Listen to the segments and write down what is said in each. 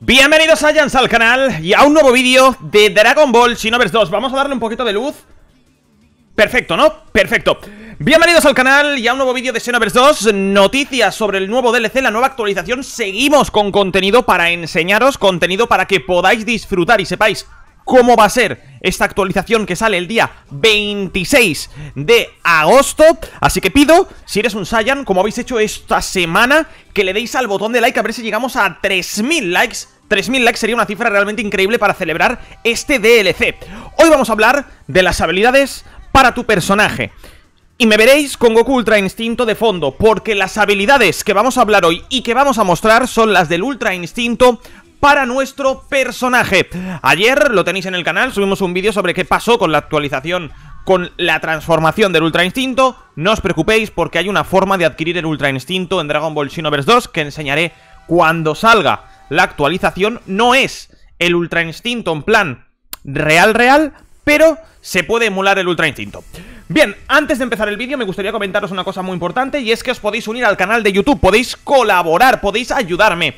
Bienvenidos a Jans al canal y a un nuevo vídeo de Dragon Ball Xenoverse 2 Vamos a darle un poquito de luz. Perfecto, ¿no? Perfecto. Bienvenidos al canal y a un nuevo vídeo de Xenoverse 2 Noticias sobre el nuevo DLC, la nueva actualización. Seguimos con contenido para enseñaros Contenido para que podáis disfrutar y sepáis cómo va a ser esta actualización que sale el día 26 de agosto. Así que pido, si eres un Saiyan, como habéis hecho esta semana Que le deis al botón de like a ver si llegamos a 3000 likes. 3.000 likes sería una cifra realmente increíble para celebrar este DLC Hoy vamos a hablar de las habilidades para tu personaje. Y me veréis con Goku Ultra Instinto de fondo, porque las habilidades que vamos a hablar hoy y que vamos a mostrar son las del Ultra Instinto para nuestro personaje. Ayer, lo tenéis en el canal, subimos un vídeo sobre qué pasó con la actualización con la transformación del Ultra Instinto. No os preocupéis porque hay una forma de adquirir el Ultra Instinto en Dragon Ball Xenoverse 2 que enseñaré cuando salga la actualización. No es el Ultra Instinto en plan real real, pero se puede emular el Ultra Instinto. Bien, antes de empezar el vídeo me gustaría comentaros una cosa muy importante y es que os podéis unir al canal de YouTube, podéis colaborar, podéis ayudarme.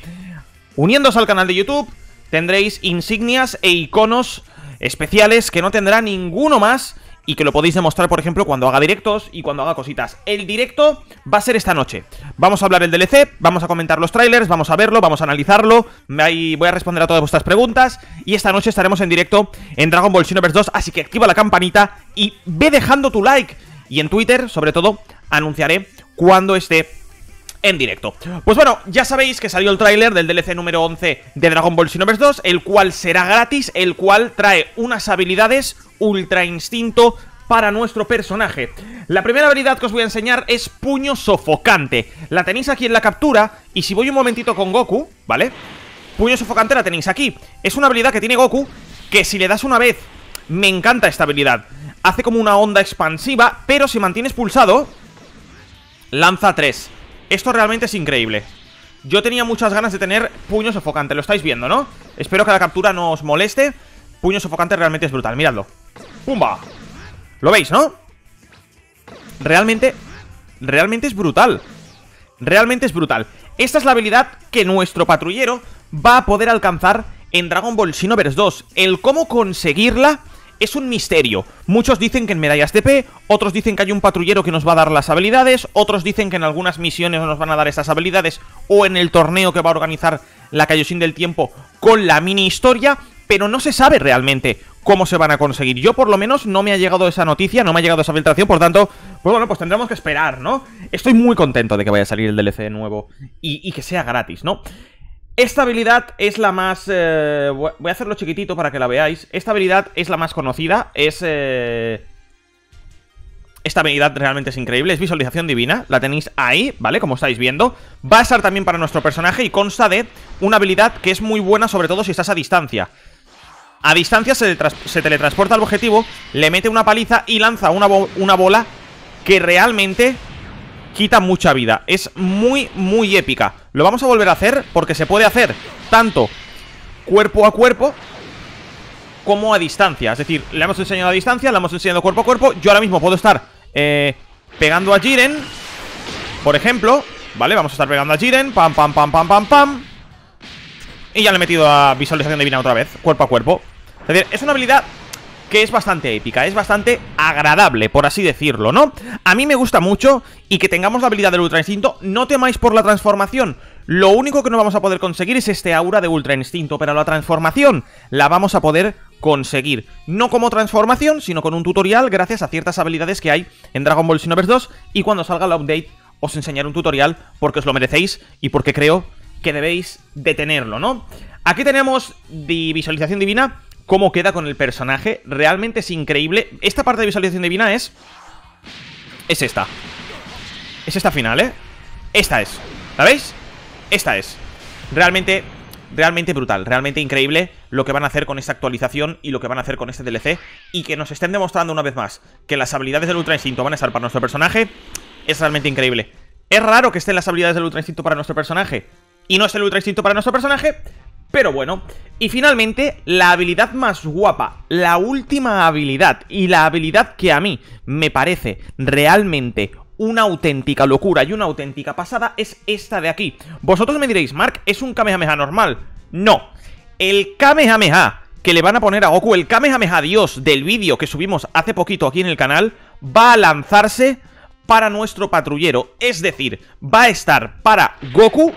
Uniéndose al canal de YouTube tendréis insignias e iconos especiales que no tendrá ninguno más y que lo podéis demostrar, por ejemplo, cuando haga directos y cuando haga cositas. El directo va a ser esta noche. Vamos a hablar el DLC, vamos a comentar los trailers, vamos a verlo, vamos a analizarlo, voy a responder a todas vuestras preguntas y esta noche estaremos en directo en Dragon Ball Xenoverse 2, así que activa la campanita y ve dejando tu like. Y en Twitter, sobre todo, anunciaré cuando esté en directo. Pues bueno, ya sabéis que salió el tráiler del DLC número 11 de Dragon Ball Xenoverse 2, el cual será gratis, el cual trae unas habilidades Ultra Instinto para nuestro personaje. La primera habilidad que os voy a enseñar es Puño Sofocante. La tenéis aquí en la captura y si voy un momentito con Goku, ¿vale? Puño Sofocante la tenéis aquí. Es una habilidad que tiene Goku que si le das una vez, me encanta esta habilidad. Hace como una onda expansiva, pero si mantienes pulsado, lanza 3. Esto realmente es increíble Yo tenía muchas ganas de tener puño sofocante Lo estáis viendo, ¿no? Espero que la captura no os moleste Puño sofocante realmente es brutal, miradlo ¡Pumba! ¿Lo veis, no? Realmente Realmente es brutal Realmente es brutal Esta es la habilidad que nuestro patrullero Va a poder alcanzar en Dragon Ball Xenoverse 2 El cómo conseguirla es un misterio. Muchos dicen que en medallas TP, otros dicen que hay un patrullero que nos va a dar las habilidades, otros dicen que en algunas misiones nos van a dar esas habilidades, o en el torneo que va a organizar la Kaioshin del Tiempo con la mini historia, pero no se sabe realmente cómo se van a conseguir. Yo por lo menos no me ha llegado esa noticia, no me ha llegado esa filtración, por tanto, pues bueno, pues tendremos que esperar, ¿no? Estoy muy contento de que vaya a salir el DLC nuevo y que sea gratis, ¿no? Esta habilidad es la más... Eh, voy a hacerlo chiquitito para que la veáis. Esta habilidad es la más conocida. Es... Eh, esta habilidad realmente es increíble, es visualización divina, la tenéis ahí, ¿vale? Como estáis viendo Va a estar también para nuestro personaje y consta de una habilidad que es muy buena, sobre todo si estás a distancia A distancia se, teletransporta al objetivo, le mete una paliza y lanza una bola que realmente quita mucha vida. Es muy, muy épica. Lo vamos a volver a hacer porque se puede hacer tanto cuerpo a cuerpo como a distancia. Es decir, le hemos enseñado a distancia, le hemos enseñado cuerpo a cuerpo. Yo ahora mismo puedo estar eh, pegando a Jiren, por ejemplo. Vale, vamos a estar pegando a Jiren. Pam, pam, pam, pam, pam, pam. Y ya le he metido a visualización divina otra vez, cuerpo a cuerpo. Es decir, es una habilidad que es bastante épica, es bastante agradable, por así decirlo, ¿no? A mí me gusta mucho y que tengamos la habilidad del Ultra Instinto, no temáis por la transformación. Lo único que no vamos a poder conseguir es este aura de Ultra Instinto, pero la transformación la vamos a poder conseguir. No como transformación, sino con un tutorial gracias a ciertas habilidades que hay en Dragon Ball Xenoverse 2 y cuando salga el update os enseñaré un tutorial porque os lo merecéis y porque creo que debéis de tenerlo, ¿no? Aquí tenemos de visualización divina cómo queda con el personaje. Realmente es increíble. Esta parte de visualización divina es... Es esta. Es esta final, ¿eh? Esta es. ¿La veis? Esta es. Realmente... Realmente brutal, realmente increíble lo que van a hacer con esta actualización y lo que van a hacer con este DLC y que nos estén demostrando una vez más que las habilidades del Ultra Instinto van a estar para nuestro personaje es realmente increíble. Es raro que estén las habilidades del Ultra Instinto para nuestro personaje y no es el Ultra Instinto para nuestro personaje, pero bueno, y finalmente, la habilidad más guapa, la última habilidad y la habilidad que a mí me parece realmente una auténtica locura y una auténtica pasada es esta de aquí. Vosotros me diréis, Mark, es un Kamehameha normal. No. El Kamehameha que le van a poner a Goku, el Kamehameha Dios del vídeo que subimos hace poquito aquí en el canal, va a lanzarse para nuestro patrullero. Es decir, va a estar para Goku,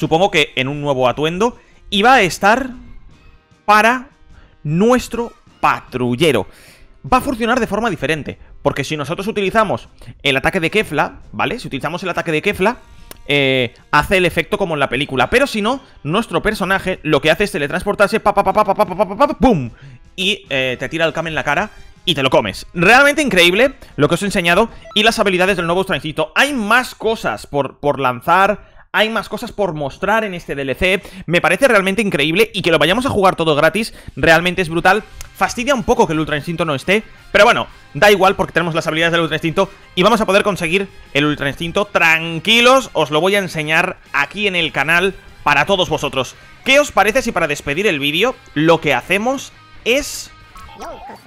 supongo que en un nuevo atuendo, y va a estar para nuestro patrullero. Va a funcionar de forma diferente, porque si nosotros utilizamos el ataque de Kefla, ¿vale? Si utilizamos el ataque de Kefla, hace el efecto como en la película. Pero si no, nuestro personaje lo que hace es teletransportarse, pum, y te tira el cam en la cara y te lo comes. Realmente increíble lo que os he enseñado y las habilidades del nuevo extranjito. Hay más cosas por, por lanzar, hay más cosas por mostrar en este DLC. Me parece realmente increíble y que lo vayamos a jugar todo gratis, realmente es brutal. Fastidia un poco que el Ultra Instinto no esté, pero bueno, da igual porque tenemos las habilidades del Ultra Instinto y vamos a poder conseguir el Ultra Instinto tranquilos. Os lo voy a enseñar aquí en el canal para todos vosotros. ¿Qué os parece si para despedir el vídeo lo que hacemos es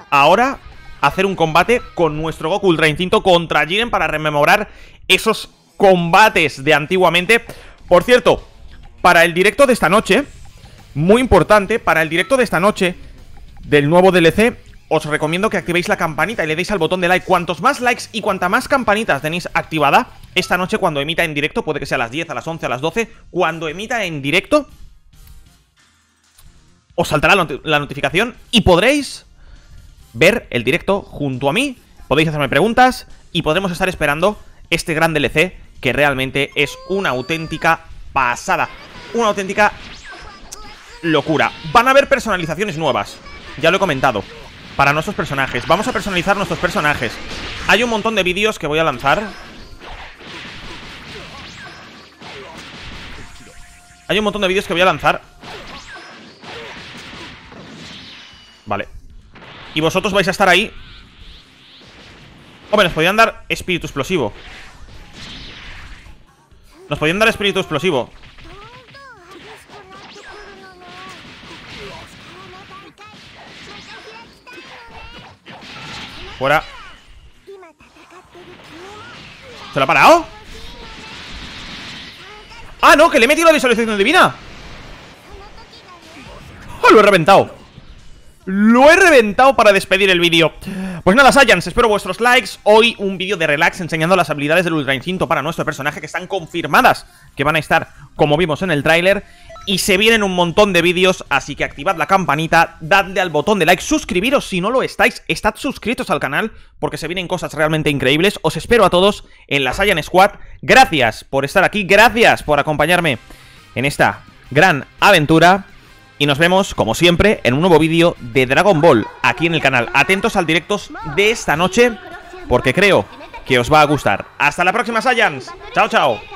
ahora hacer un combate con nuestro Goku Ultra Instinto contra Jiren para rememorar esos combates de antiguamente. Por cierto, para el directo de esta noche, muy importante, para el directo de esta noche del nuevo DLC, os recomiendo que activéis la campanita y le deis al botón de like. Cuantos más likes y cuanta más campanitas tenéis activada, esta noche cuando emita en directo, puede que sea a las 10, a las 11, a las 12, cuando emita en directo, os saltará la notificación y podréis ver el directo junto a mí, podéis hacerme preguntas y podremos estar esperando este gran DLC que realmente es una auténtica pasada. Una auténtica locura. Van a haber personalizaciones nuevas, ya lo he comentado, para nuestros personajes. Vamos a personalizar nuestros personajes. Hay un montón de vídeos que voy a lanzar. Hay un montón de vídeos que voy a lanzar. Vale. Y vosotros vais a estar ahí. Hombre, nos podrían dar espíritu explosivo. Nos podían dar espíritu explosivo Fuera ¿Se lo ha parado? ¡Ah, no! ¡Que le he metido la visualización divina! ¡Oh, lo he reventado! Lo he reventado para despedir el vídeo. Pues nada, Saiyans, espero vuestros likes. Hoy un vídeo de relax enseñando las habilidades del Ultra Instinto para nuestro personaje Que están confirmadas que van a estar como vimos en el tráiler. Y se vienen un montón de vídeos, así que activad la campanita Dadle al botón de like, suscribiros si no lo estáis Estad suscritos al canal porque se vienen cosas realmente increíbles. Os espero a todos en la Saiyan Squad. Gracias por estar aquí, gracias por acompañarme en esta gran aventura y nos vemos, como siempre, en un nuevo vídeo de Dragon Ball aquí en el canal. Atentos al directo de esta noche, porque creo que os va a gustar. ¡Hasta la próxima, Saiyans! ¡Chao, chao!